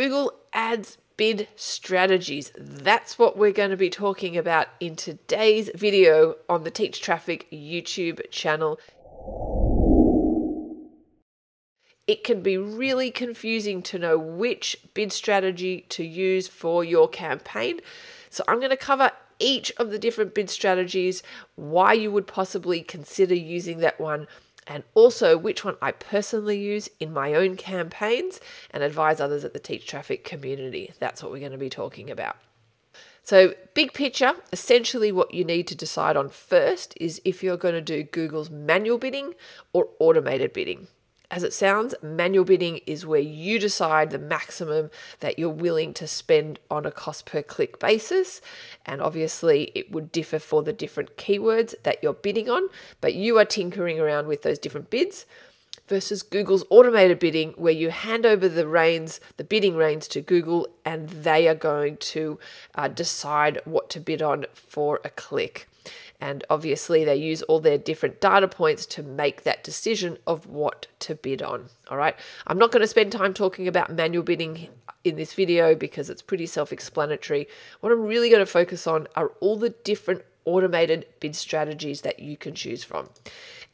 Google Ads bid strategies. That's what we're going to be talking about in today's video on the Teach Traffic YouTube channel. It can be really confusing to know which bid strategy to use for your campaign. So, I'm going to cover each of the different bid strategies, why you would possibly consider using that one, and also which one I personally use in my own campaigns and advise others at the Teach Traffic community. That's what we're going to be talking about. So, big picture, essentially what you need to decide on first is if you're going to do Google's manual bidding or automated bidding as it sounds, manual bidding is where you decide the maximum that you're willing to spend on a cost per click basis. And obviously, it would differ for the different keywords that you're bidding on, but you are tinkering around with those different bids versus Google's automated bidding, where you hand over the reins, the bidding reins to Google, and they are going to uh, decide what to bid on for a click. And obviously, they use all their different data points to make that decision of what to bid on. All right. I'm not going to spend time talking about manual bidding in this video because it's pretty self explanatory. What I'm really going to focus on are all the different automated bid strategies that you can choose from.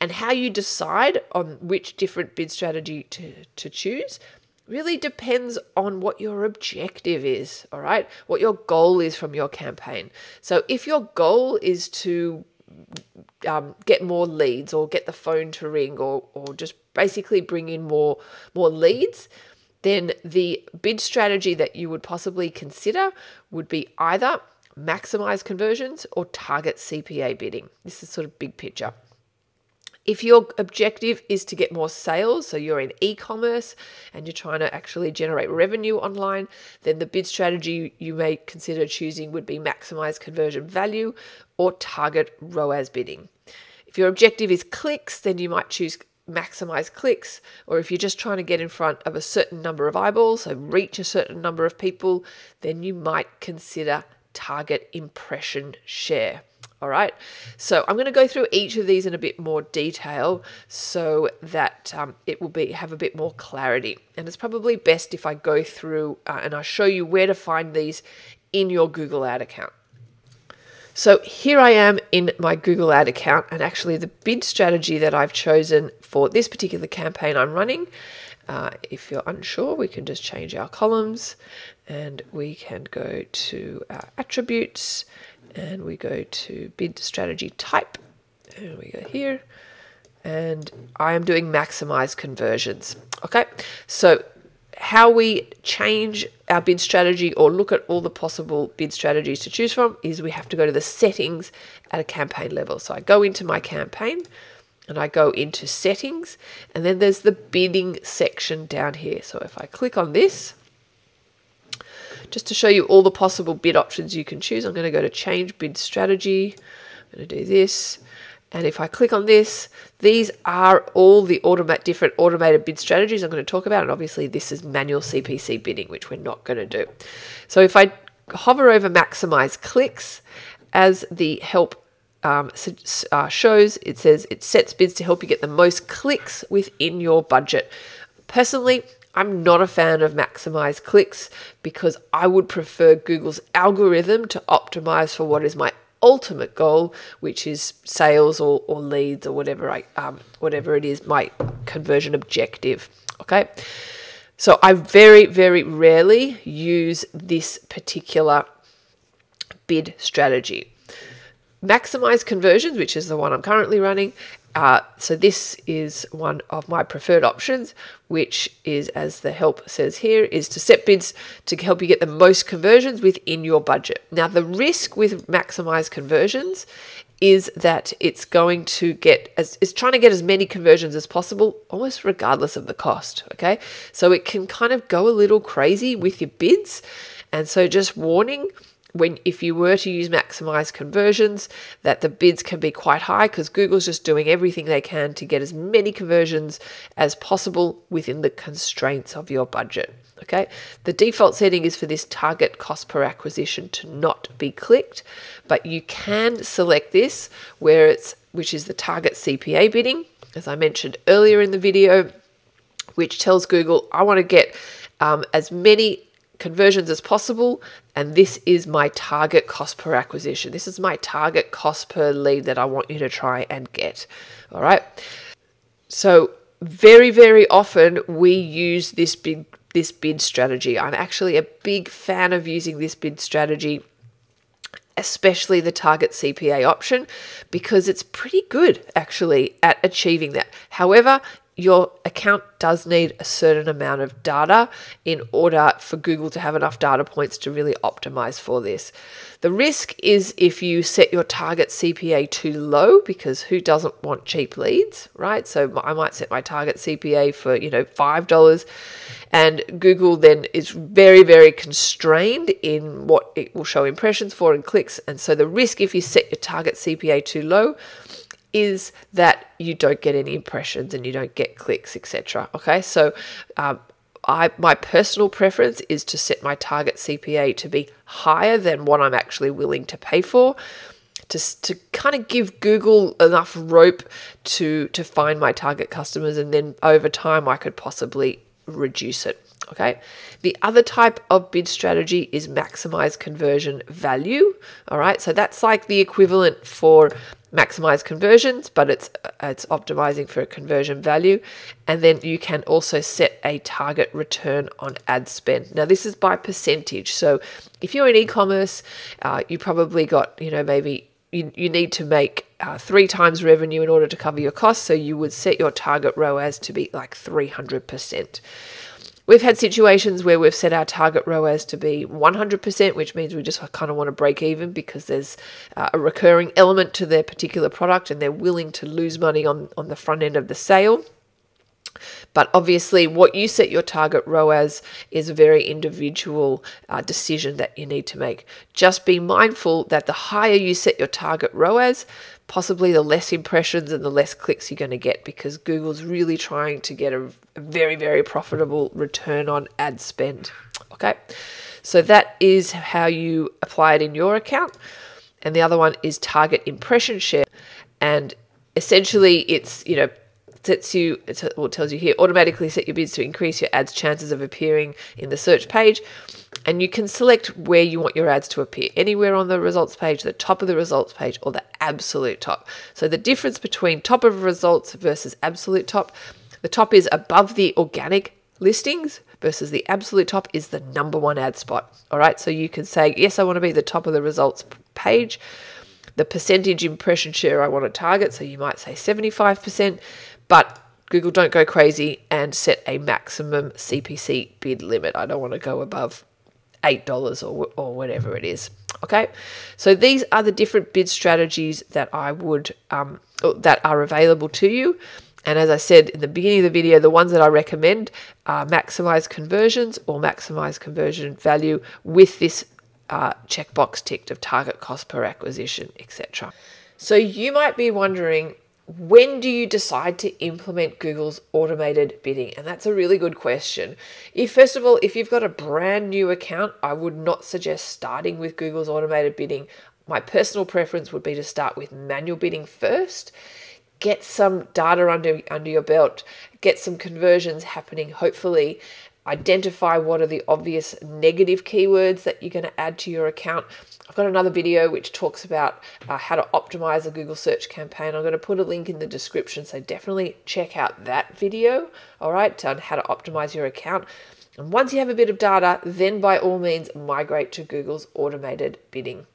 And how you decide on which different bid strategy to, to choose really depends on what your objective is, all right? What your goal is from your campaign. So if your goal is to um, get more leads or get the phone to ring or, or just basically bring in more more leads, then the bid strategy that you would possibly consider would be either maximize conversions or target CPA bidding. This is sort of big picture. If your objective is to get more sales, so you're in e commerce and you're trying to actually generate revenue online, then the bid strategy you may consider choosing would be maximize conversion value or target ROAS bidding. If your objective is clicks, then you might choose maximize clicks, or if you're just trying to get in front of a certain number of eyeballs, so reach a certain number of people, then you might consider target impression share. All right, so I'm going to go through each of these in a bit more detail so that um, it will be have a bit more clarity. And it's probably best if I go through uh, and I show you where to find these in your Google Ad account. So here I am in my Google Ad account, and actually the bid strategy that I've chosen for this particular campaign I'm running. Uh, if you're unsure, we can just change our columns and we can go to our attributes and we go to bid strategy type and we go here and I am doing maximize conversions. Okay, so how we change our bid strategy or look at all the possible bid strategies to choose from is we have to go to the settings at a campaign level. So I go into my campaign and I go into settings and then there's the bidding section down here. So if I click on this, just to show you all the possible bid options you can choose, I'm going to go to change bid strategy. I'm going to do this. And if I click on this, these are all the different automated bid strategies I'm going to talk about. And obviously this is manual CPC bidding, which we're not going to do. So if I hover over maximize clicks as the help um, uh, shows, it says it sets bids to help you get the most clicks within your budget. Personally, I'm not a fan of maximize clicks because I would prefer Google's algorithm to optimize for what is my ultimate goal, which is sales or, or leads or whatever I um, whatever it is, my conversion objective. Okay. So I very, very rarely use this particular bid strategy. Maximize conversions, which is the one I'm currently running, uh, so this is one of my preferred options, which is, as the help says here, is to set bids to help you get the most conversions within your budget. Now, the risk with maximize conversions is that it's going to get as it's trying to get as many conversions as possible, almost regardless of the cost. Okay, so it can kind of go a little crazy with your bids, and so just warning when if you were to use maximize conversions that the bids can be quite high because Google's just doing everything they can to get as many conversions as possible within the constraints of your budget. Okay, the default setting is for this target cost per acquisition to not be clicked, but you can select this where it's which is the target CPA bidding, as I mentioned earlier in the video, which tells Google I want to get um, as many conversions as possible. And this is my target cost per acquisition. This is my target cost per lead that I want you to try and get. All right. So, very, very often we use this bid, this bid strategy. I'm actually a big fan of using this bid strategy especially the target CPA option, because it's pretty good actually at achieving that. However, your account does need a certain amount of data in order for Google to have enough data points to really optimize for this. The risk is if you set your target CPA too low, because who doesn't want cheap leads, right? So I might set my target CPA for, you know, $5 and Google then is very, very constrained in what it will show impressions for and clicks. And so the risk if you set your target CPA too low is that you don't get any impressions and you don't get clicks, etc. Okay, so um, I my personal preference is to set my target CPA to be higher than what I'm actually willing to pay for. To, to kind of give Google enough rope to to find my target customers and then over time I could possibly reduce it. Okay. The other type of bid strategy is maximize conversion value. All right. So that's like the equivalent for maximize conversions, but it's it's optimizing for a conversion value. And then you can also set a target return on ad spend. Now this is by percentage. So if you're in e-commerce, uh, you probably got you know maybe you, you need to make uh, three times revenue in order to cover your costs. So you would set your target ROAS to be like 300%. We've had situations where we've set our target ROAS to be 100%, which means we just kind of want to break even because there's uh, a recurring element to their particular product and they're willing to lose money on, on the front end of the sale. But obviously, what you set your target ROAS is a very individual uh, decision that you need to make. Just be mindful that the higher you set your target ROAS, possibly the less impressions and the less clicks you're going to get because Google's really trying to get a, a very, very profitable return on ad spend. Okay, so that is how you apply it in your account. And the other one is target impression share. And essentially, it's, you know, sets you, well, tells you here, automatically set your bids to increase your ads' chances of appearing in the search page. And you can select where you want your ads to appear, anywhere on the results page, the top of the results page, or the absolute top. So the difference between top of results versus absolute top, the top is above the organic listings versus the absolute top is the number one ad spot. All right, so you can say, yes, I want to be the top of the results page. The percentage impression share I want to target, so you might say 75%, but Google don't go crazy and set a maximum CPC bid limit. I don't want to go above $8 or, or whatever it is. Okay, so these are the different bid strategies that I would um, that are available to you. And as I said in the beginning of the video, the ones that I recommend are maximize conversions or maximize conversion value with this uh, checkbox ticked of target cost per acquisition, etc. So you might be wondering when do you decide to implement Google's automated bidding? And that's a really good question. If first of all, if you've got a brand new account, I would not suggest starting with Google's automated bidding. My personal preference would be to start with manual bidding first. Get some data under under your belt, get some conversions happening hopefully identify what are the obvious negative keywords that you're going to add to your account. I've got another video which talks about uh, how to optimize a Google search campaign. I'm going to put a link in the description, so definitely check out that video, all right, on how to optimize your account. And once you have a bit of data, then by all means migrate to Google's automated bidding.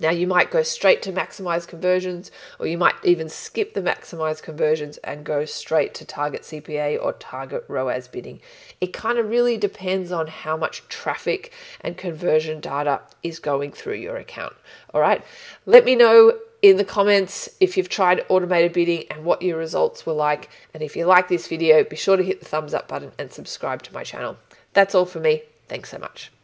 Now, you might go straight to maximize conversions, or you might even skip the maximize conversions and go straight to target CPA or target ROAS bidding. It kind of really depends on how much traffic and conversion data is going through your account. All right, let me know in the comments if you've tried automated bidding and what your results were like. And if you like this video, be sure to hit the thumbs up button and subscribe to my channel. That's all for me. Thanks so much.